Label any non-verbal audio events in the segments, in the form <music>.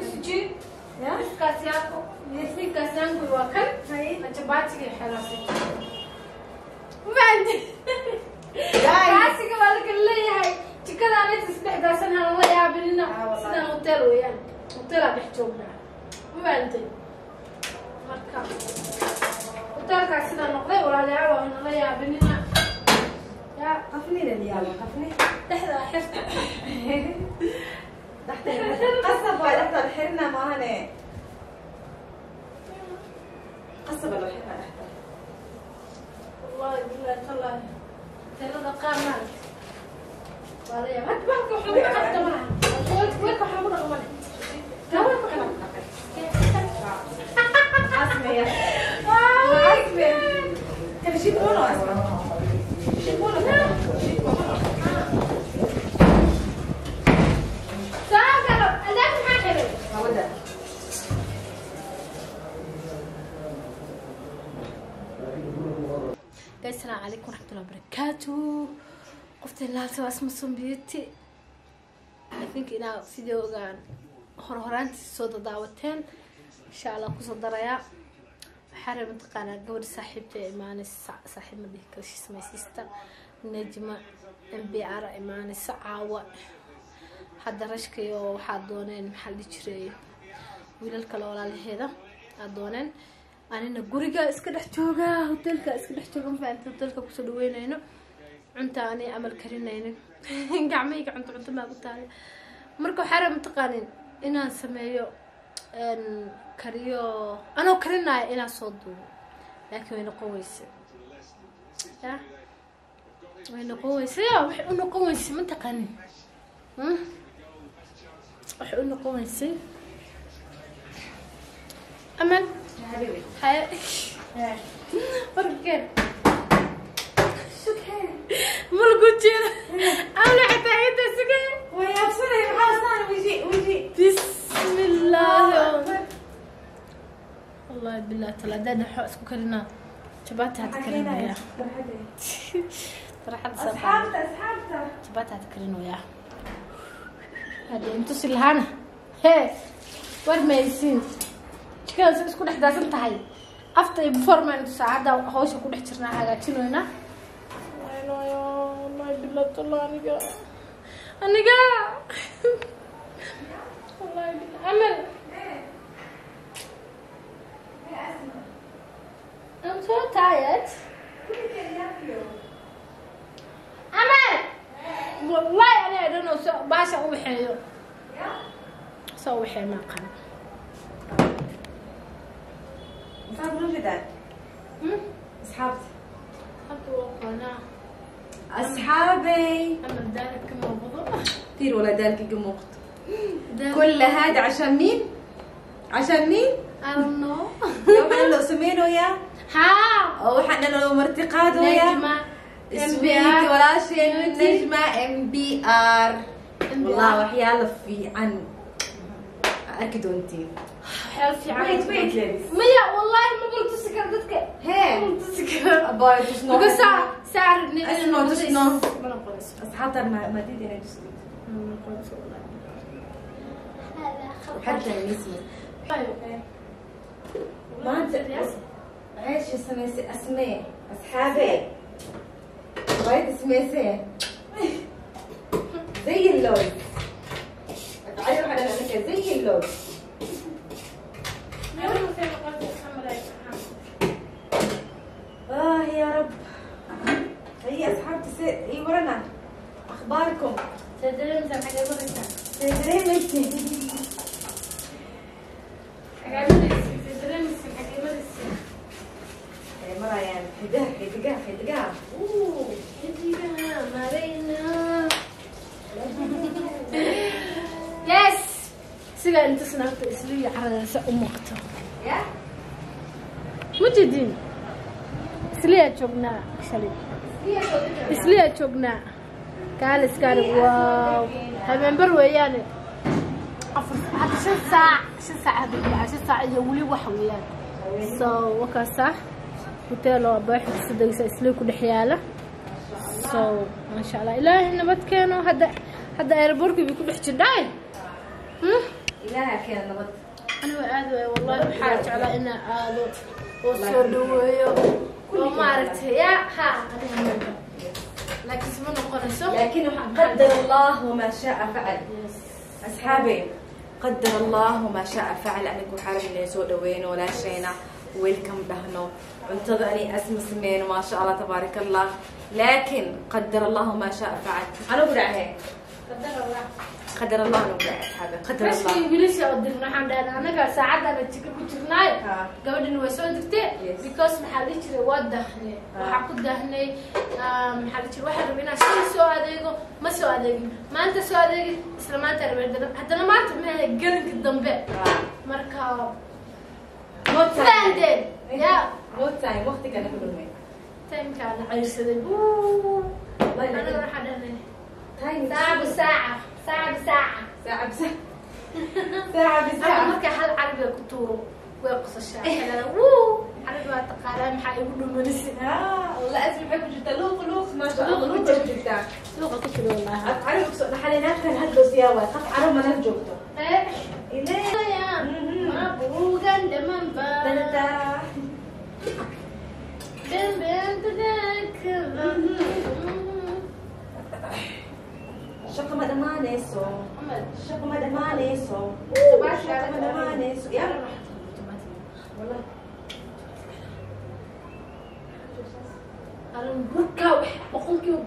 Usji Ya? Ah, hotel marka hotelkaas sidaa noqday walaalayaal waa nala yaabinina yaa Qafni la yaabo, qafni. dhexda xirta Dhaxda- qasab waay, dhaxda la xirina maahane. Qasab la xirina dhaxda. wallahi billahi tallahi hotelada qaar maaragta waa la yaab hadda balka waxaa lagu dhaqan dabanaha weelka waxaa lagu dhaqmane gabalka waxaa lagu dhaqan Asme ya. Ay, السلام عليكم ورحمة الله وبركاته قفت الله سوى اسم سنبيتي I think إنا فيديوغان هور هورانتي سودا داوتين إن شاء الله كوسو درايا حرم متقانا قول صاحبتي إيمان صاحب ما ديه كرشي اسمي سيستا نجمة إم بي آر إيمان سعاوة هادا رشكي وحاد دونين محل جري ويلالك الأولى لهذا هاد دونين أنا جوريكا إسكندرتوغا هوتيلكا إسكندرتوغا فأنت هوتيلكا كسلوينا هنا عنتا أنا أعمل كرينا هنا <laughs> قعميك عنتا عنتا ما قلت أنا. مركو حرام تقارن إنا سمايو إن كريو. أنا كرينا إنا صدو لكن وين قويس. يا؟ وين قويس. يا وين قويس. من تقارن. وين قويس. أمل؟ حبيبي haye warkeen شكرا malku jeeda amla xitaa inta sugay ويا بسرعة محاول صار ويجي ويجي bismillaahi wallahi billahi taala hadaan waxaa isku karinaa jabaati hada karinaya farxad أصحابته أصحابته jabaati hada karinaya hada intusi lahaana hee war maysiin jikadaas isku dhex daasan tahay after before maan tusaa hadda hawsha ku dhex jirnaa hagaajinoyna wallahi billahi taala aniga aniga amal I'm so tired. Amal! Wallahi ani I don't know so baasha u Hadda waa qanaa. أصحابي Amal daalad kama wado. كثير ولا دالك Daalad- كل هذا عشان مين؟ عشان مين؟ I don't know. يوم لو سمينا وياه ها. أو إحنا لو مرتقاد وياه نجمة. ولا شيء نجمة إم بي آر. والله وحياله في عن أكيد أنتي Ladies. Maya, wallahi ma bal tusi karo dadka. Hey. Ma tusi karo. أبغى تشنو Asno, noqoto tusno. is- ma noqonayso. اصحابها ما ما تدري أنا Ma noqonayso wallahi. وحتى الاسم طيب. ما انت إيش اسمه اسماء اصحابي بغيت اسمي سي زي اللوز اتعرف على الامريكا زي اللوز آه يا رب هي اصحاب تس... اي ورنا اخباركم تدري انت حاجة بغيتها تدرين انت حاجة بغيتها تدري انت حاجة أوه. يس سيجا أنت سنعرف اسلوي على ام وقتها يا؟ مجدين. اسليا جوجنا شلي اسلية جوقنا قال اسكار واو. هم من برويان حتى شن ساعة؟ شن ساعة هذي شن ساعة؟ يولي وحويان سو وكا صح وتيلو وابايح بسدق اسلية كل حيالة. سو ما شاء الله. لا هنا بتكينو هدا هدا ايربورك بيكون بحج الدايل لا كينا بت أنا وعادوا والله بحاج على أنا عادوا وصدوا ويو قلت يا ها لكن سمعنا قرصو لكن قدر الله وما شاء فعل. أصحابي قدر الله وما شاء فعل. انكم حارب اللي يسوق وين ولا شينا. ويلكم بهنو. انتظري أسم سمين ما شاء الله تبارك الله. لكن قدر الله ما شاء فعل. أنا برع هيك قدر الله. نوقع هذا. قدر الله بس انجلش يا ودي نحن دانا أنا قال ساعات أنا تشك كنت جناي آه. قبل إنه يسوي دكتي. بيكوز محل تشري واد دخني. آه. وحق دهني آه، محل تشري واحد ربينا. شو سو هذا ما سو هذا ما أنت سو هذا أصلا ما أنت حتى أنا ما انت ما قلنك الدمبه مركا موت تايم يا. موت تايم وقتك أنا في الميت تايم كان عايش سدي الله يلا أنا راح أنا Saaca bisaaca saaca bisa- saaca hadda bisaaca. markay hal carabiga ku tuuro way qosashaa Kalena, wuu carabi waa taqaanaa maxaa igu dhumanisi Ah, والله اسمي بحب جدا لوق لوق ما شاء لوق الله لوق. لوق جدا ku jiro wallaahi عارف اقصد حالينات كان هدو سياوة قف عرب ما نرجوكتو Eh, إليه sayang, Mhm. mabugan daman ba? تنتا دمانيسو coba شقة ما دمانيسو يا والله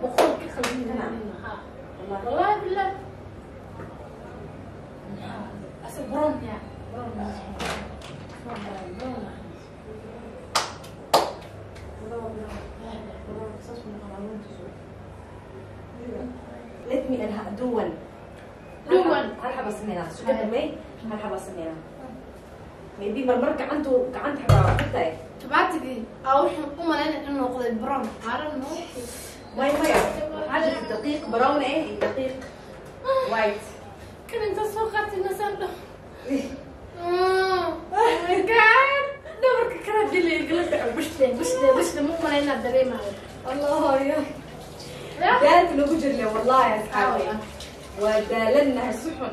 boqolkii khaldan Ha. والله Wallahi billah. Asa buron ya. let me and her do one. Do one. مرحبا سمينة. شو كده مي؟ مرحبا سمينة. مي دي مرمر كعنده كعنده حبا حتى إيه؟ تبعتي دي. اوح نقوم لنا انه نقضي البرون. عارم نو. ماي ماي. حاجة دقيق براون إيه؟ دقيق. وايت. كان أنت صفقت النسل. كان دورك كان في اللي قلت بشتي بشتي بشتي مو مالينا الدريمة الله يا دارك انه بجر والله يا اصحابي والله. ودالنا السحن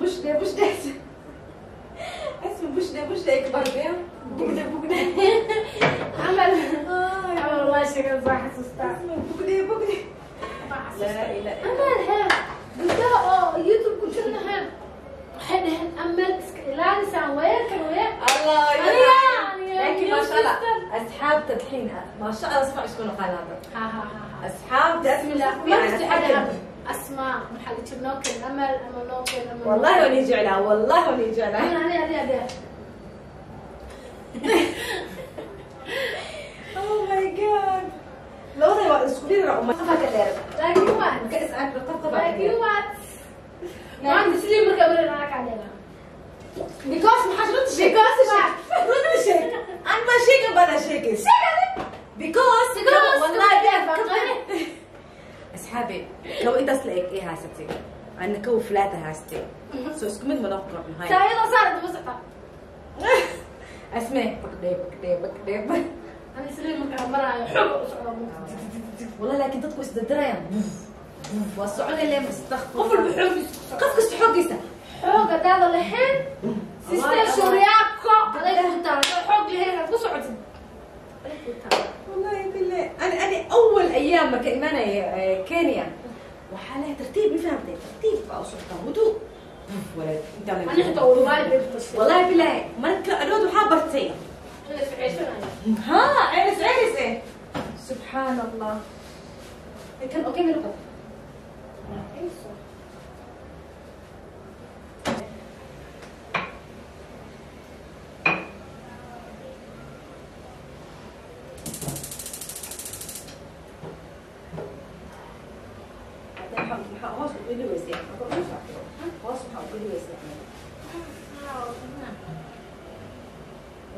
بشدة بشدة اسمه بشدة بشدة يكبر بيها بقدة بقدة Amal. آه يا Amal waa sheegan soo xasuustaa. اسمه بقدة بقدة لا إله إلا Amal hee. Gabdhaha oo YouTube ku jirna hee. Waxay dhaheen Amal iska ilaalisaan weerkan weer. الله يا ما شاء الله. أصحاب تدحين. ما شاء الله اسمع إيش قال هذا؟ لا الخفي ما على تستحق أصحاب أسماء محل نوكل أمل أمل نوكل أمل والله ونيجي عليها والله ونيجي أنا <laughs> أنا Oh my god لو هذا اسكولين راه ما فاك داير لكن وات كأس عاد بالقبقبة لكن وات ما عندي سليم مكمل معك علينا Because ما حد رد شيء Because ما. رد شيء أنا ما شيء شيء Because Because والله بيعرف؟ <laughs> أصحابي لو أنت أصلك إيه هاستي؟ أنا كو فلاتة هاستي. سو اسكمل منقر هاي. سايلة صارت بسقة <laughs> أسمع. بكدي بكدي بكدي أنا سليم مكمل معي حب والله لكن تدخل استدرايا والسعودية اللي مستخفى قفل بحومي قفك استحوقيسة حوق هذا الحين سيستر يرحمه. ترتيب ما فهمت ترتيب أو سلطان هدوء. ولا أنت والله بالله مركا الود حابرتي ها عرس عرس سبحان الله. كان أوكي من القط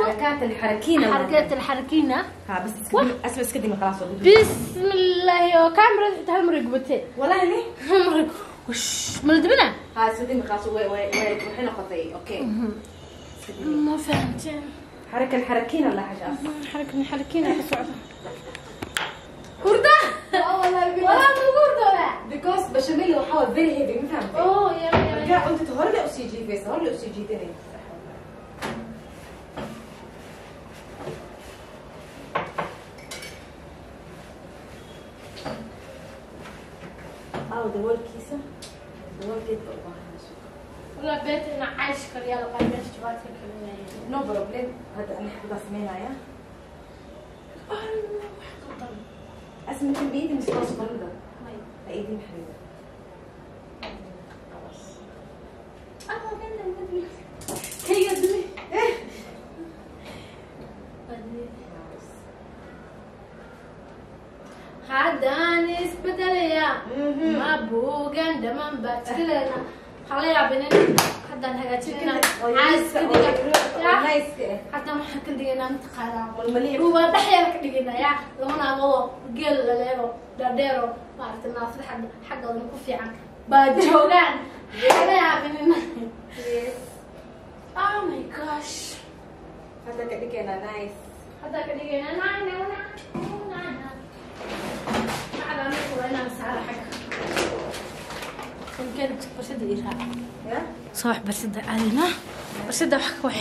حركات الحركينة. xarakaat alxarakiina ها بس اسمع اسكدي من خلاص بسم الله hal mar ay gubatee والله ليه ma la dibina ها اسكدي من خلاص وي وي وي وحين قطعي. أوكي. ma fahamteen حركة الحركينة <laughs> ولا حاجة xarakiina ka socda hurda والله hurda wala بيكوز بشاميل وحاول فيري هيفي ما فهمت yar yar رجع قلت تهرلي أو سي جي فيس هرلي أو سي جي تاني آه دول كيسة دول كيسة والله beet ina caysh kaliya la qaybin jabaadka kalinaya نو بروبليم هذا أنا حكوت اسمينا يا اسمي كان بايدي مش خلاص برضه ايدي محرمة خلاص haddaan isbedelaya ma buugan dhamaan baa tiraleena hala yaabinin haddaan hagaajinayna caaska dhiga نايس haddaan waxaan ka dhigaynaa mataqaanaa والمليح waa dhexyar ka dhigaynaa yaa laba naagoodoo geel laleego dhaadheero maaragtay naafada xagga xaggoodana ku fiican baa joogaan hala yaabinin oh my gosh هذا كده أنا نايس haddaan ka dhigaynaa nine Kan barsada ii raaca يا soo wax